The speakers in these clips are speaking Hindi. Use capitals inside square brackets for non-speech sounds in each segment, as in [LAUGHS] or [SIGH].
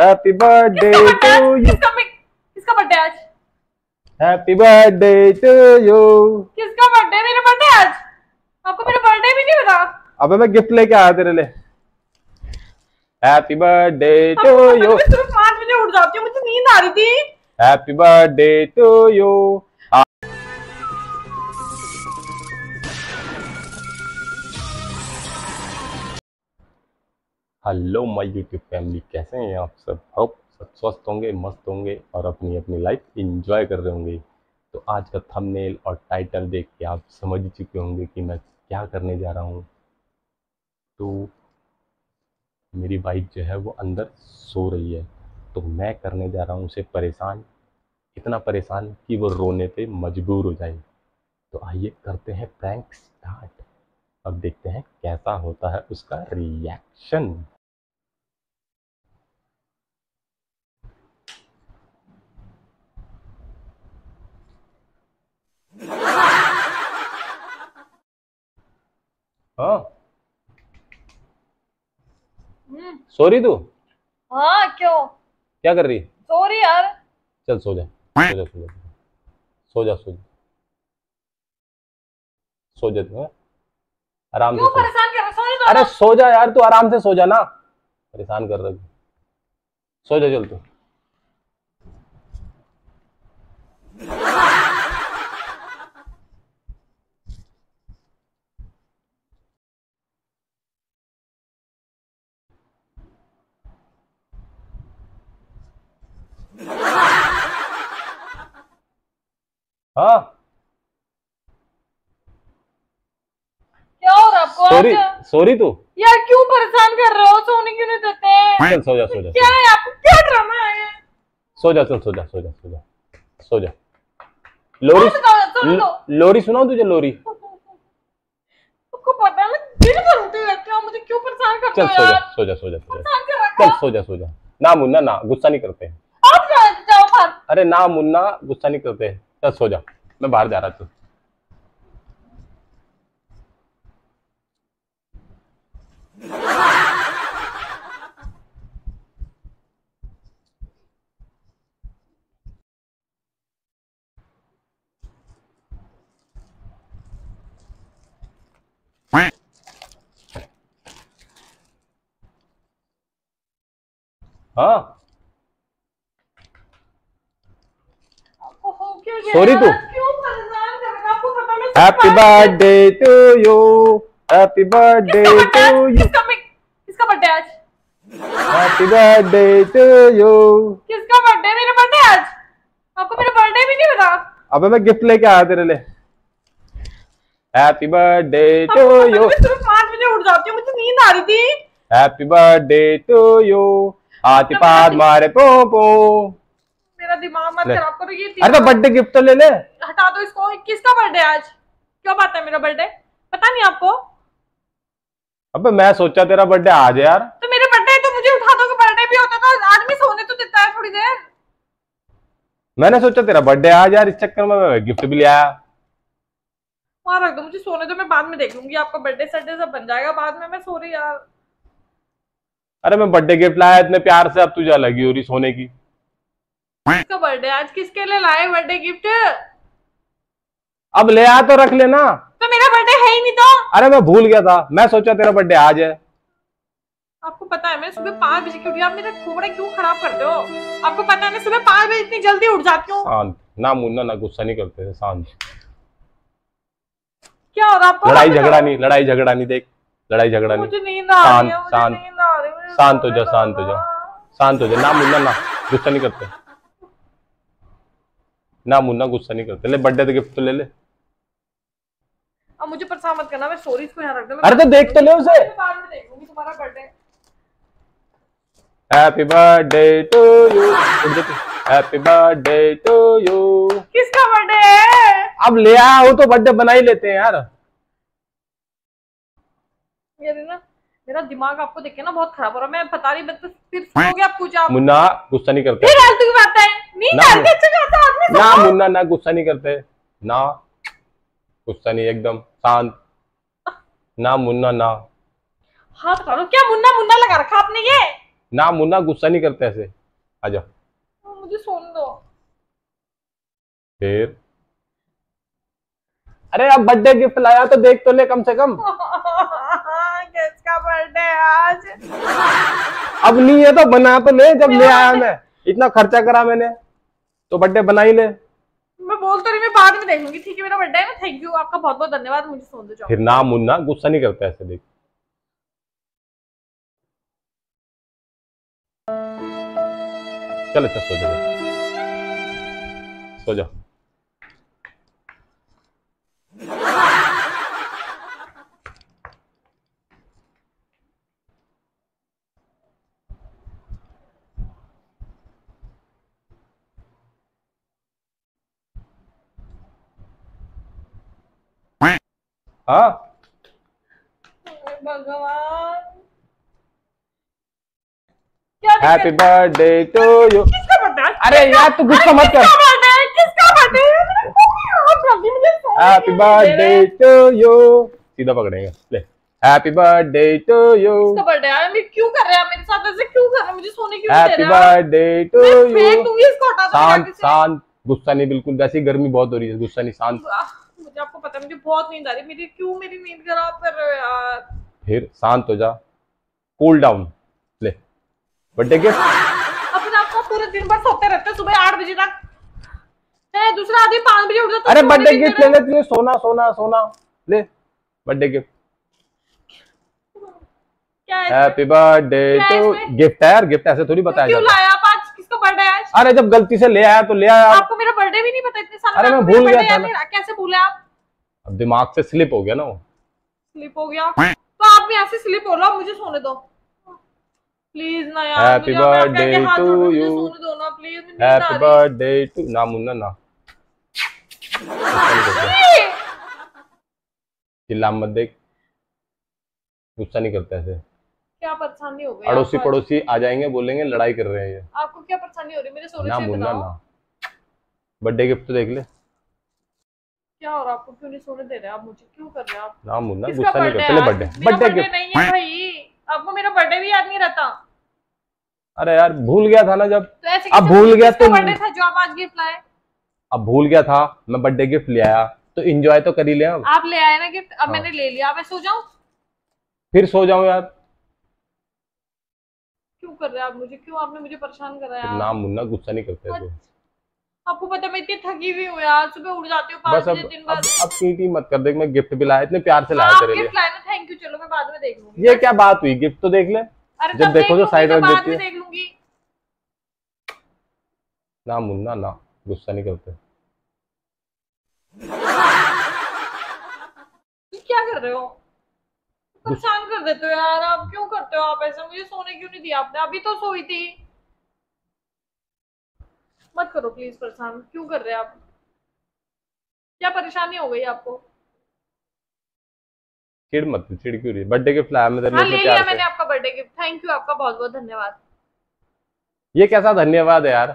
Happy birthday to to you किसका बर्थडे आज हैप्पी बर्थडे टू यू किसका बर्थडे मेरा बर्थडे आज आपको मेरा बर्थडे भी नहीं पता? अबे मैं गिफ्ट लेके आया तेरे लिए. हैप्पी बर्थडे टू यू मैं सुबह 5 बजे उठ जाती हूँ मुझे नींद आ रही थी। Happy birthday to you hello my YouTube family, कैसे हैं आप सब? होप सब स्वस्थ होंगे, मस्त होंगे और अपनी अपनी लाइफ एंजॉय कर रहे होंगे। तो आज का थंबनेल और टाइटल देख के आप समझ चुके होंगे कि मैं क्या करने जा रहा हूँ। तो मेरी वाइफ जो है वो अंदर सो रही है। तो मैं करने जा रहा हूँ उसे परेशान, इतना परेशान कि वो रोने पे मजबूर हो जाए। तो आइए करते हैं प्रैंक स्टार्ट अब देखते हैं कैसा होता है उसका रिएक्शन हाँ। हम्म, सो रही तू? हाँ क्यों? क्या कर रही? है सॉरी यार। चल सो जा। सो जा सो जा सो जा। सो जा सो जा। तू हाँ? आराम से सो। परेशान कर रहे हो? अरे। सो जा यार तू आराम से सो जा ना। परेशान कर रहा है सो जा चल तू। हाँ क्या हो रहा आपको सॉरी सॉरी तू यार क्यों परेशान कर रहे हो सोने क्यों नहीं देते हैं चल सो जा सो जा क्या है आपको क्या ड्रामा है सो जा चल सो जा सो जा सो जा सो जा लोरी लोरी सुनाओ तुझे लोरी आपको पता है मैं दिन भर उठती रहती हूँ मुझे क्यों परेशान करते हो यार सो जा सो जा सो जा चल सो जा सो जा ना मुन्ना ना गुस्सा नहीं करते आप जाओ बाहर अरे ना मुन्ना गुस्सा नहीं करते चल सो जा मैं बाहर जा रहा तू हाँ आपको हो? तू। क्यों परेशान कर रखा है? आपको पता है मैं happy birthday to you happy birthday to? You किसका बर्थडे आज। हैप्पी बर्थडे टू यू किसका बर्थडे मेरा बर्थडे आज। आपको मेरा बर्थडे भी नहीं पता? अबे मैं गिफ्ट लेके आया तेरे लिए। हैप्पी बर्थडे टू यू मैं सुबह पाँच बजे उठ जाती हूँ मुझे नींद आ रही थी। हैप्पी बर्थडे टू यू हाथी पाद मारे पो पो। मेरा दिमाग मत खराब करो ये अरे तो बर्थडे गिफ्ट तो ले ले। हटा दो इसको। किसका बर्थडे आज? क्यों बात है मेरा बर्थडे पता नहीं आपको। अबे मैं सोचा तेरा बर्थडे आज यार। तो मेरे बर्थडे तो मुझे उठा दो बर्थडे भी होता तो आदमी सोने तो देता है थोड़ी देर। मैंने सोचा तेरा बर्थडे आज यार इस चक्कर में मैं गिफ्ट भी ले आया। वहाँ रख दो मुझे सोने दो मैं बाद में देख लूँगी आपका बर्थडे सड्डे सब बन जाएगा बाद में मैं सो रही यार। अरे मैं बर्थडे गिफ्ट लाया इतने प्यार से अब तुझे लगी हो रही सोने की। किसका बर्थडे आज किसके लिए लाए बर्थडे गिफ्ट अब ले आ तो रख लेना। तो मेरा बर्थडे है ही नहीं तो। अरे मैं भूल गया था मैं सोचा तेरा बर्थडे आज है। आपको पता है मैं सुबह पाँच बजे की उठी आप मेरा खोपड़ा क्यों खराब करते हो? आपको पता है मैं सुबह पाँच बजे इतनी जल्दी उठ जाती हूँ। शांत ना मुन्ना ना गुस्सा नहीं करते थे शांत। क्या हो रहा है आपको? लड़ाई झगड़ा नहीं लड़ाई झगड़ा नहीं देख लड़ाई झगड़ा नहीं। मुझे नींद आ रही है शांत, शांत। है शांत हो जा शांत हो जा। शांत हो जा। ना मुन्ना ना गुस्सा नहीं करते। ना मुन्ना गुस्सा नहीं करते। ले बर्थडे तो गिफ्ट तो ले ले। अब मुझे परेशान मत करना मैं सॉरी इसको यहाँ रख दो मैं अरे तो देख तो ले उसे। बाद में देख लूँगी तुम्हारा birthday happy birthday to you happy birthday to you किसका बर्थडे है? अब ले आया हो तो बर्थडे बना ही लेते हैं यार। मेरे ना मेरा दिमाग आपको देख के ना बहुत खराब हो रहा है मैं बता रही मैं तो फिर सोओगे आप पूछा आप मुन्ना गुस्सा नहीं करते। फिर आलतू की बात है। नींद ना, अच्छा खासा आदमी ना मुन्ना ना गुस्सा नहीं करते। ना गुस्सा नहीं एकदम। शांत ना मुन्ना ना। हाथ करो क्या मुन्ना मुन्ना लगा रखा आपने ये? ना मुन्ना गुस्सा नहीं करते ऐसे। आजा मुझे सोने दो। फिर? अरे अब बर्थडे गिफ्ट लाया तो देख तो ले कम से कम। [LAUGHS] किसका बर्थडे आज? [LAUGHS] अब नहीं है तो बना तो ले जब ले आया मैं इतना खर्चा करा मैंने। तो बर्थडे बना ही ले। बोल तो रही मैं बाद में देखूँगी। ठीक है, मेरा बर्थडे है ना थैंक यू आपका बहुत बहुत धन्यवाद, मुझे सुन दो जाओ। फिर ना मुन्ना, गुस्सा नहीं करता ऐसे देख। चल अच्छा सो जा सो जा। हाँ। Happy birthday to you? अरे यार तू गुस्सा मत कर। हैप्पी बर्थडे टू यू सीधा पकड़ेंगे ले। हैप्पी बर्थडे टू यू किसका बर्थडे है मैं क्यों कर रहे हैं? मेरे साथ ऐसे क्यों कर रहे हैं? मुझे सोने क्यों हैप्पी दे रहे हैं? बर्थडे टू मैं फेंक यू दूँगी इसको हटा दो शांत शांत। गुस्सा नहीं बिल्कुल। वैसे गर्मी बहुत हो रही है। गुस्सा नहीं शांत। मुझे आपको पता है मुझे बहुत नींद आ रही मेरी क्यों मेरी नींद खराब कर रहे हो यार? फिर शांत हो जा। कूल डाउन ले। बर्थडे गिफ्ट अपने आप को पूरे दिन भर सोते रहते हो सुबह आठ बजे तक। है दूसरा आदमी पाँच बजे उठ जाता अरे बर्थडे गिफ्ट दे ले ले तुझे सोना सोना सोना। ले बर्थडे गिफ्ट है? हैप्पी बर्थडे टू गिफ्ट है यार गिफ्ट ऐसे थोड़ी तो बताया क्यों लाया आप आज? किसका बर्थडे है अरे जब गलती से ले आया तो ले आया। आपको मेरा बर्थडे भी नहीं पता इतने साल अरे मैं भूल गया था कैसे भूले आप? अब दिमाग से स्लिप हो गया ना वो। स्लिप हो गया। तो आप भी यहाँ से स्लिप हो लो मुझे सोने दो। प्लीज़ ना यार to जोड़ो, सोने दो ना प्लीज़ हैप्पी बर्थडे टू ना मुन्ना ना। चिल्ला मत देख। गुस्सा नहीं करते ऐसे। क्या परेशानी हो गई अड़ोसी पड़ोसी आ जाएँगे बोलेंगे लड़ाई कर रहे हैं ये। आपको क्या परेशानी हो रही है? मेरे सोने ना मुन्ना ना। बर्थडे गिफ्ट तो देख ले। क्या है आपको क्यों नहीं सोने दे रहे? आप मुझे क्यों कर रहे हैं? आप ना मुन्ना गुस्सा नहीं करते ले बर्थडे मेरा बर्थडे नहीं है भाई। आपको मेरा बर्थडे भी याद नहीं रहता। अरे यार भूल गया था ना जब। तो अब भूल गया तो- बर्थडे था जो आप आज गिफ्ट लाए? अब भूल गया था मैं बर्थडे गिफ्ट ले आया। तो एंजॉय तो कर ही ले अब। आप ले आए ना गिफ्ट अब हाँ। मैंने ले लिया। मैं सो जाऊँ? फिर सो जाऊँ यार। क्यों कर रहे हैं आप मुझे? क्यों आपने मुझे परेशान करा फिर यार ना मुन्ना गुस्सा नहीं करते आपको पता मैं इतनी थकी हुई हूँ यार सुबह उठ जाती हूँ पाँच बजे दिन भर। अब चींटी मत कर देख मैं गिफ्ट भी लाया इतने प्यार से लाया आप तेरे लिए। गिफ्ट लाए ना थैंक यू चलो मैं बाद में देख लूँगी। ये क्या बात हुई गिफ्ट तो देख ले। अरे जब देखो तो साइड रख देती में है। देख लूँगी। ना मुन्ना ना गुस्सा नहीं करते। क्या कर रहे हो? परेशान कर देते हो यार आप क्यों करते हो आप ऐसा? मुझे सोने क्यों नहीं दिया आपने? अभी तो सोई थी। मत करो प्लीज़ परेशान क्यों कर रहे हैं आप? क्या परेशानी हो गई आपको? चिड़ मत चिड़ क्यों रही? बर्थडे गिफ्ट लाया मैं हाँ ले लिया मैंने आपका बर्थडे गिफ्ट थैंक यू आपका बहुत बहुत धन्यवाद। ये कैसा धन्यवाद है यार?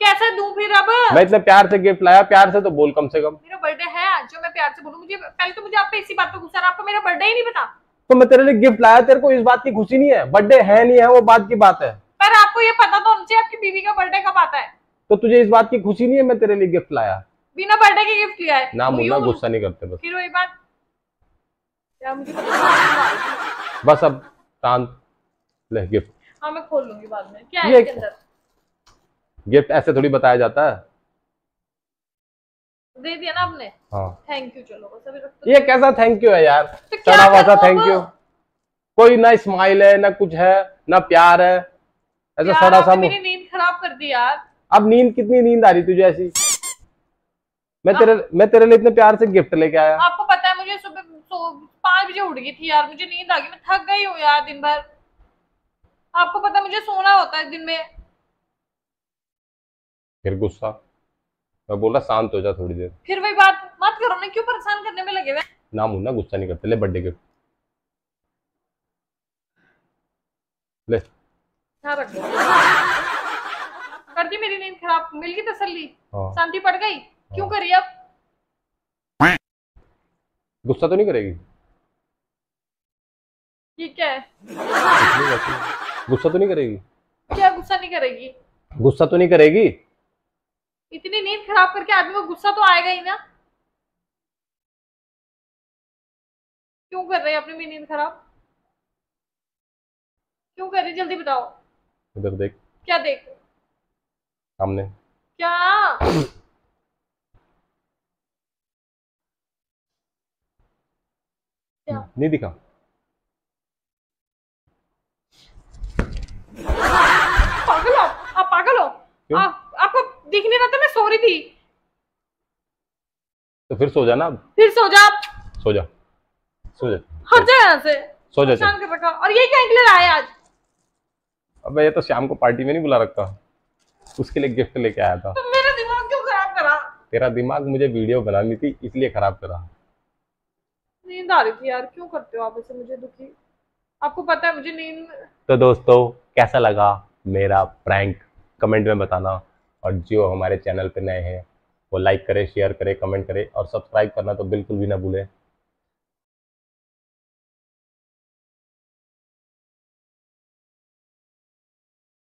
कैसे दूँ फिर अब? मैं इतने प्यार से गिफ्ट लाया प्यार से तो बोल कम से कम। मेरा बर्थडे है आज जो मैं प्यार से बोलूँ। मुझे पहले तो मुझे आप पे इसी बात पे गुस्सा आपको मेरा बर्थडे ही नहीं पता। तो मैं तेरे लिए गिफ्ट लाया तेरे को इस बात की खुशी नहीं है? बर्थडे है नहीं है वो बात की बात है। पर आपको ये पता तो होना चाहिए आपकी बीवी का बर्थडे कब आता है। तो तुझे इस बात की खुशी नहीं है मैं तेरे लिए गिफ्ट लाया? बिना बर्थडे के गिफ्ट लिया है। ना मुन्ना गुस्सा नहीं करते बस। फिर वही बात। बस अब शांत ले गिफ्ट हाँ मैं खोल लूँगी बाद में। क्या है इसके अंदर? गिफ्ट ऐसे थोड़ी बताया जाता है। दे दिया ना आपने? हाँ। थैंक यू चलो बस अभी रख। ये कैसा थैंक यू है यार? तो चढ़ा हुआ करूँ थैंक यू कोई ना स्माइल है ना कुछ है ना प्यार है। ऐसा सड़ा सा मेरी नींद खराब कर दी यार। अब नींद कितनी नींद आ रही तुझे ऐसी? मैं तेरे मैं तेरे लिए इतने प्यार से गिफ्ट लेके आया। आपको पता है मुझे सुबह सो पाँच बजे उठ गई थी यार मुझे नींद आ गई मैं थक गई हूँ यार दिन भर। आपको पता है मुझे सोना होता है दिन में। फिर गुस्सा। मैं बोला शांत हो जा थोड़ी देर। फिर वही बात मत करो ना क्यों परेशान करने में लगे हुए? ना मुन्ना गुस्सा नहीं करते ले बर्थडे गिफ्ट ले। हाँ रख दो कर दी मेरी नींद खराब? मिल गई तसल्ली? हाँ। शांति पड़ गई? क्यों करी अब? गुस्सा तो नहीं करेगी? ठीक है। गुस्सा तो नहीं करेगी? क्या गुस्सा नहीं करेगी? गुस्सा तो नहीं करेगी? इतनी नींद खराब करके आदमी को गुस्सा तो आएगा ही ना। क्यों कर रहे हैं अपनी नींद खराब? क्यों कर रही जल्दी बताओ। इधर देख। क्या देख? सामने। क्या? नहीं दिखा। पागल हो आप पागल हो? क्यों? आप आपको दिख नहीं रहा था मैं सो रही थी तो फिर सो जा ना फिर सो जा आप। सो जा। सो जा। हट जाए यहाँ से। सो जा परेशान कर रखा और ये क्या निकले आए आज? अबे ये तो शाम को पार्टी में नहीं बुला रखा। उसके लिए गिफ्ट लेके आया था। तो मेरा दिमाग क्यों खराब करा? तेरा दिमाग मुझे वीडियो बनानी थी इसलिए खराब करा। नींद आ रही थी यार क्यों करते हो आप ऐसे? मुझे दुखी। आपको पता है मुझे नींद तो दोस्तों कैसा लगा मेरा प्रैंक कमेंट में बताना। और जो हमारे चैनल पे नए हैं वो लाइक करे शेयर करे कमेंट करे और सब्सक्राइब करना तो बिल्कुल भी ना भूलें।